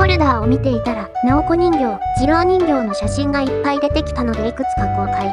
フォルダーを見ていたら、ナオコ人形、ジロー人形の写真がいっぱい出てきたのでいくつか公開。